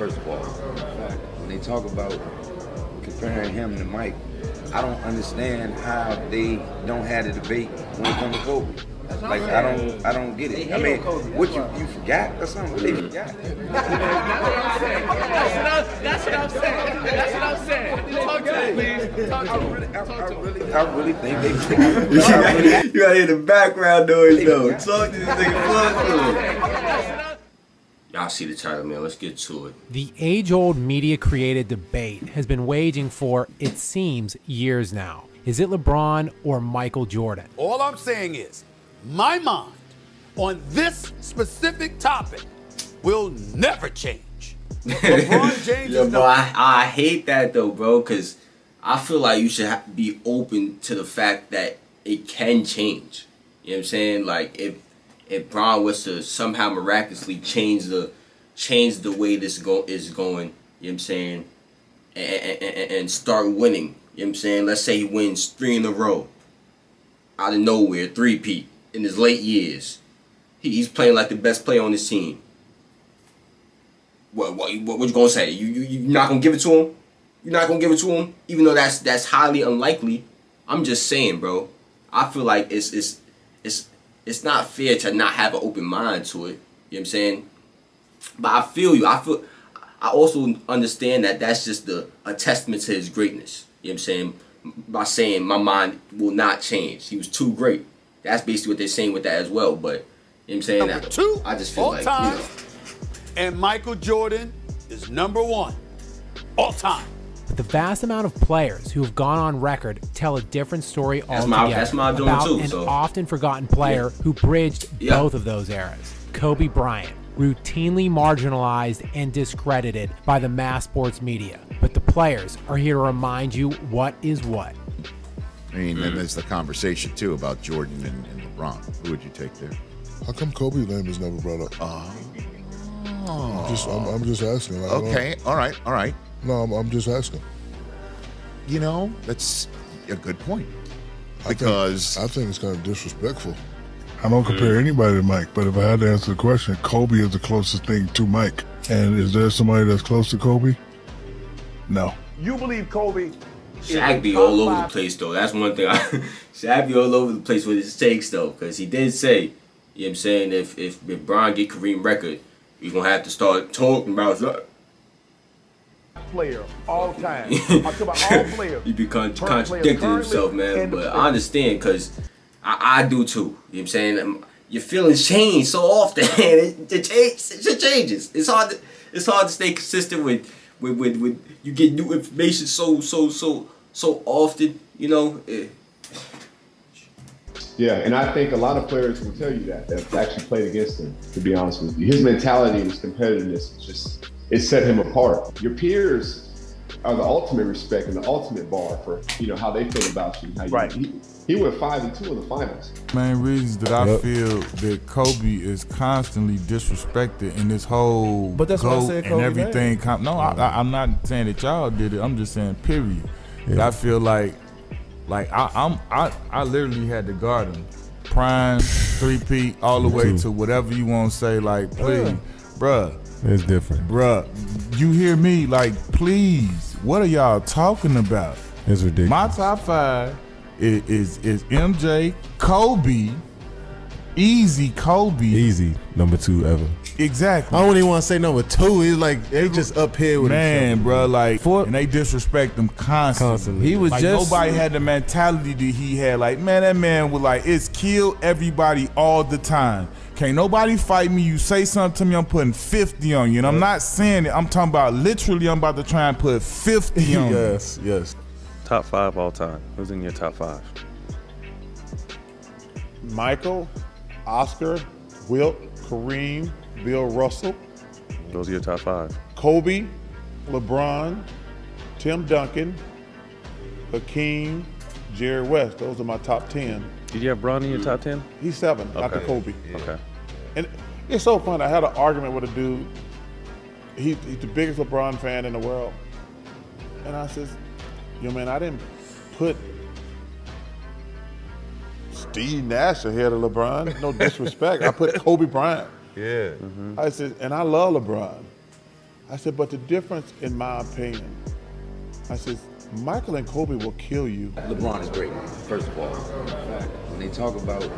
first of all. When they talk about comparing him to Mike, I don't understand how they don't have a debate when it comes to Kobe. Like I don't, I don't get it. I mean, what you you forgot or something? What they forgot? That's what I'm saying. That's what I'm saying. Talk to me, please. Talk I to me. really, I, I really, I really think they. I you gotta hear the background noise though. Yeah. Talk to this nigga flood through. Y'all see the title, man. Let's get to it. The age old media created debate has been waging for, it seems, years now. Is it LeBron or Michael Jordan? All I'm saying is, my mind on this specific topic will never change. LeBron James Yo, is bro, I, I hate that though, bro, because I feel like you should ha- be open to the fact that it can change. You know what I'm saying? Like if if Bron was to somehow miraculously change the change the way this go is going, you know what I'm saying, and, and, and start winning. You know what I'm saying? Let's say he wins three in a row, out of nowhere, three peat in his late years. He, he's playing like the best player on his team. What what what, what you gonna say? You you you not gonna give it to him? You're not gonna give it to him, even though that's that's highly unlikely. I'm just saying, bro. I feel like it's it's it's it's not fair to not have an open mind to it. You know what I'm saying? But I feel you. I feel. I also understand that that's just the a testament to his greatness. You know what I'm saying? By saying my mind will not change. He was too great. That's basically what they're saying with that as well. But you know what I'm saying? number That- two I just feel all like time, you know, and Michael Jordan is number one all time. But the vast amount of players who have gone on record tell a different story That's altogether my- that's my doing about too, an so- often forgotten player who bridged Yeah. both of those eras. Kobe Bryant, routinely marginalized and discredited by the mass sports media. But the players are here to remind you what is what. I mean, and mm-hmm. there's the conversation too about Jordan and, and LeBron. Who would you take there? How come Kobe name is never brought up? Oh, Just, I'm, I'm just asking. I okay, all right, all right. No, I'm, I'm just asking. You know, that's a good point I think- because I think it's kind of disrespectful. I don't compare anybody to Mike, but if I had to answer the question, Kobe is the closest thing to Mike. And is there somebody that's close to Kobe? No. You believe Kobe Shaq be all over the place though. That's one thing. I, Shaq be all over the place with his takes though, because he did say, you know what I'm saying, if if, if Bron get Kareem record, you're gonna have to start talking about that. Player all time. I'm talking about all players. He be con- contradicting players himself, man. But I understand because I, I do too. You know what I'm saying? Um, Your feelings change so often. it, it, change, it changes. It's hard. To, it's hard to stay consistent with, with, with, with you get new information so so so so often. You know. Eh. Yeah, and I think a lot of players will tell you that that actually played against him. To be honest with you, his mentality and his competitiveness is just it set him apart. Your peers are the ultimate respect and the ultimate bar for you know how they feel about you. How you Right. He, he went five and two in the finals. Main reasons that I Yep. feel that Kobe is constantly disrespected in this whole But that's why I GOAT said and everything. Com- no, I, I, I'm not saying that y'all did it. I'm just saying period. But I feel like, like I, I'm I I literally had to guard him, prime, three P, all the way too. to whatever you want to say. Like please, bruh, It's different. bruh, you hear me? Like please, what are y'all talking about? It's ridiculous. My top five is is, is MJ, Kobe, Easy Kobe. Easy number two ever. Exactly. I don't even want to say number two. He's like they just up here with Man, each other. bro, like, and they disrespect him constantly. Constantly. He was like, just- nobody had the mentality that he had. Like, man, that man was like, it's kill everybody all the time. Can't nobody fight me. You say something to me, I'm putting 50 on you. And I'm not saying it. I'm talking about literally, I'm about to try and put 50 on you. yes, yes. Top five all time. Who's in your top five? Michael, Oscar, Wilt, Kareem, Bill Russell, Those are your top five. Kobe, LeBron, Tim Duncan, Hakeem, Jerry West. Those are my top 10. Did you have Bron in your top ten? He's seven, after Okay. Kobe. Okay. And it's so funny. I had an argument with a dude. He, he's the biggest LeBron fan in the world. And I says, yo, man, I didn't put Steve Nash ahead of LeBron. No disrespect. I put Kobe Bryant. Yeah. Mm-hmm. I said, and I love LeBron. I said, but the difference, in my opinion, I said, Michael and Kobe will kill you. LeBron is great, first of all. When they talk about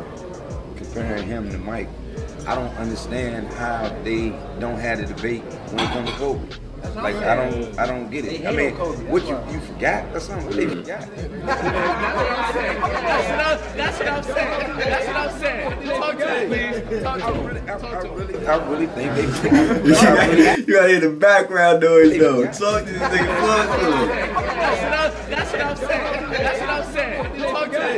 comparing him to Mike, I don't understand how they don't have the debate when it comes to Kobe. Like I don't, I don't get it. I mean, what you you forgot or something? They mm. forgot. That's what I'm saying. That's what I'm saying. Talk to me, please. Talk to me. Talk to me. I really think they forgot. you gotta hear the background noise though. Talk to this nigga. Fuck him. That's what I'm- That's what I'm saying. That's what I'm saying.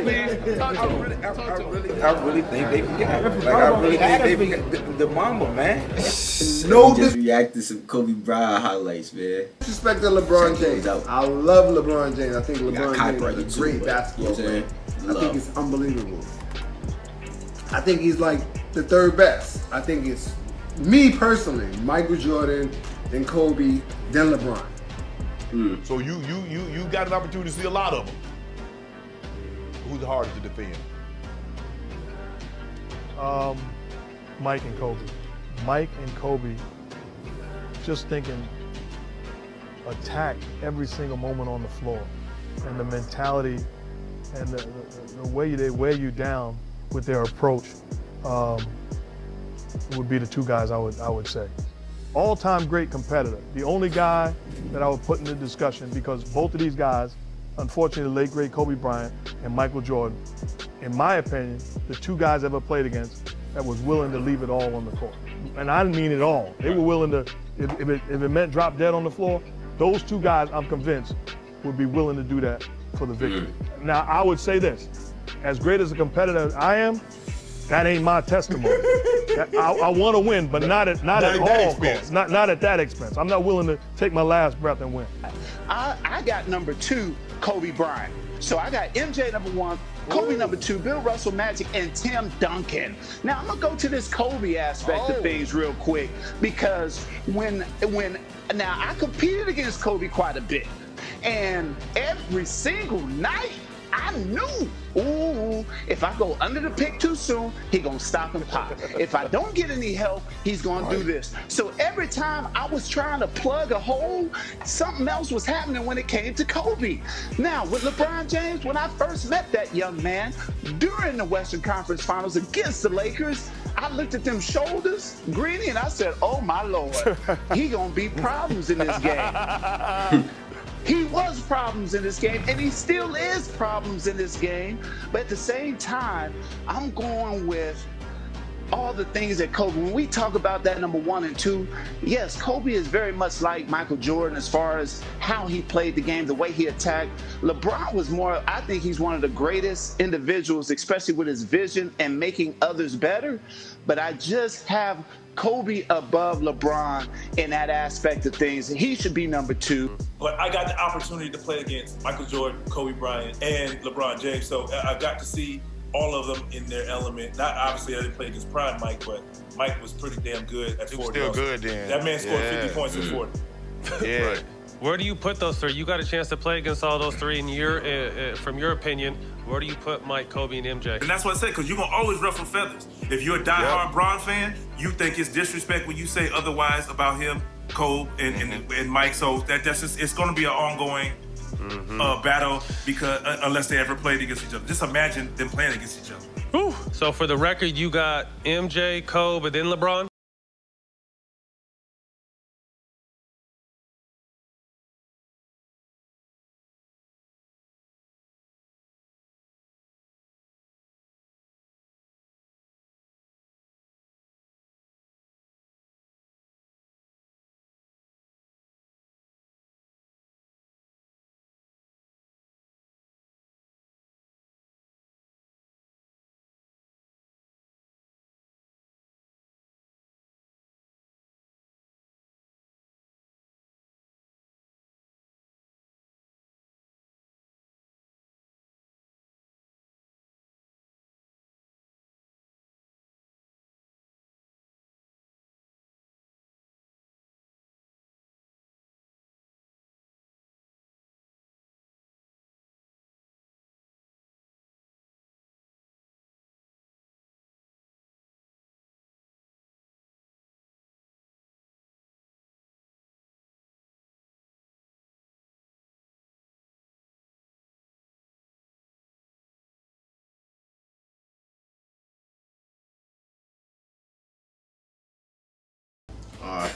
Talk to me, please. Talk to to me. I really think they forgot. Like I really think they forgot the, the mama, man. No, just react to some Kobe Bryant highlights, man. Disrespect to LeBron James. I love LeBron James. I think LeBron James is a great but, basketball you know player. I'm? I think it's unbelievable. I think he's like the third best. I think it's me personally, Michael Jordan, then Kobe, then LeBron. Hmm. So you you you you got an opportunity to see a lot of them. Who's hardest to defend? Um, Mike and Kobe. Mike and Kobe, just thinking, attack every single moment on the floor, and the mentality and the, the, the way they wear you down with their approach um, would be the two guys I would I would say. All-time great competitor. The only guy that I would put in the discussion because both of these guys, unfortunately, the late great Kobe Bryant and Michael Jordan, in my opinion, the two guys I ever played against that was willing to leave it all on the court. And I didn't mean it all. They were willing to, if, if, it, if it meant drop dead on the floor, those two guys, I'm convinced, would be willing to do that for the victory. Mm-hmm. Now, I would say this as great as a competitor I am, that ain't my testimony. That- I, I want to win, but not at not, Not at at all costs. Not not at that expense. I'm not willing to take my last breath and win. I, I got number two, Kobe Bryant. So I got MJ number one, Kobe number two, Bill Russell Magic, and Tim Duncan. Now I'm gonna go to this Kobe aspect of oh. things real quick because when when now I competed against Kobe quite a bit, and every single night I knew, ooh, if I go under the pick too soon, he gonna stop and pop. If I don't get any help, he's gonna do this. So every time I was trying to plug a hole, something else was happening when it came to Kobe. Now, with LeBron James, when I first met that young man during the Western Conference Finals against the Lakers, I looked at them shoulders, greedy, and I said, oh my lord, he gonna be problems in this game. He was problems in this game, and he still is problems in this game. But at the same time, I'm going with all the things that Kobe, when we talk about that number one and two, yes, Kobe is very much like Michael Jordan as far as how he played the game, the way he attacked. LeBron was more, I think he's one of the greatest individuals, especially with his vision and making others better. But I just have Kobe above LeBron in that aspect of things. He should be number two. But I got the opportunity to play against Michael Jordan, Kobe Bryant, and LeBron James. So I I got to see all of them in their element. Not obviously I didn't play against Prime Mike, but Mike was pretty damn good at He 40. still good then. That man scored Yeah. 50 points at Mm. 40. Yeah. Where do you put those three? You got a chance to play against all those three. In your, uh, uh, from your opinion, where do you put Mike, Kobe, and MJ? And that's what I said, because you're going to always ruffle feathers. If you're a diehard Bron fan, you think it's disrespect when you say otherwise about him, Cole, and, and, and Mike. So that, that's just, it's going to be an ongoing uh, battle because uh, unless they ever played against each other. Just imagine them playing against each other. Whew. So for the record, you got MJ, Kobe, and then LeBron.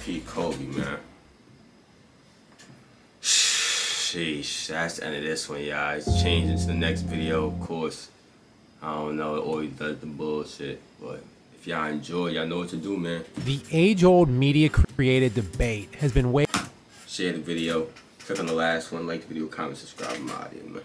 R.I.P. Kobe, man. Sheesh, that's the end of this one, y'all. It's changing to the next video, of course. I don't know, it always does the bullshit, but if y'all enjoy, y'all know what to do, man. The age old media created debate has been way. Share the video, click on the last one, like the video, comment, subscribe, I'm out here, man.